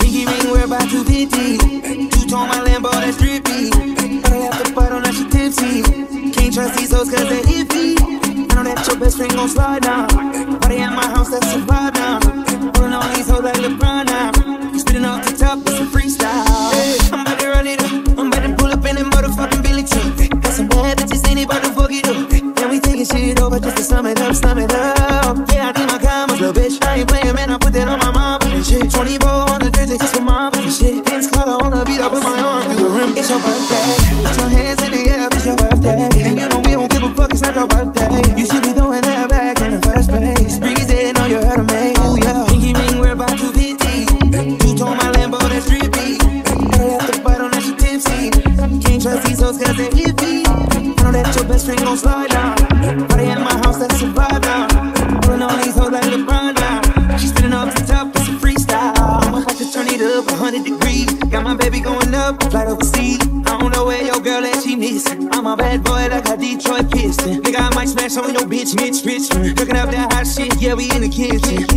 Pinky ring, we're about 250. Two tone my Lambo, that's drippy. I have to fight on that she tipsy. Can't trust these hoes cause they iffy. I know that your best friend gon' slide down. Party at my house, that's a vibe now. Pulling all these hoes like LeBron now. Spinning off the top, it's a freestyle. Hey, I'm about to run it up. I'm about to pull up in that motherfucking Billy too. Got some bad bitches, ain't about to fuck it up. And we taking shit over just to sum it up, sum it up. Yeah, I need my commas, little bitch. I ain't playing. It's your birthday. Put your hands in the air, it's your birthday. And you know we don't give a fuck, it's not your birthday. You should be throwing that back in the first place. Breezy, know you heard of me. Oh yeah. Pinky ring, we're about 250. Two tone my Lambo, that's drippy. Gotta have to bite on that shit tipsy. Can't trust these hoes cause they iffy. I know that your best friend gon' slide down. Party at my house, that's vibe now. On Got my baby going up, flight overseas. I don't know where your girl at, she missing. I'm a bad boy like a Detroit Piston. Nigga, I might smash on your bitch, Mitch Richmond. Cooking up that hot shit, yeah, we in the kitchen.